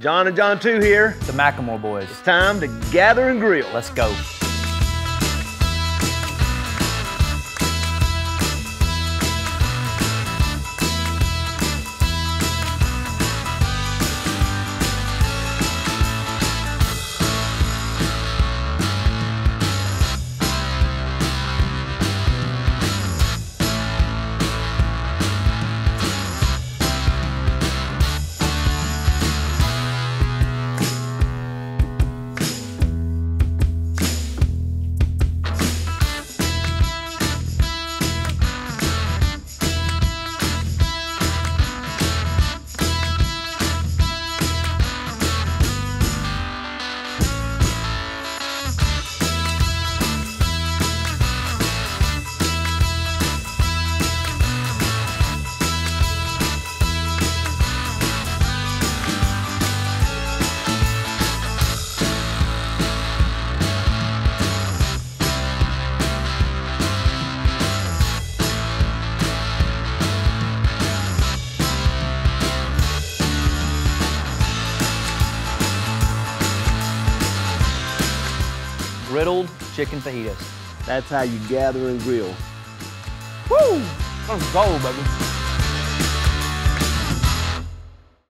John and John 2 here. The McLemore boys. It's time to gather and grill. Let's go. Griddled chicken fajitas. That's how you gather and grill. Woo! Let's go, baby.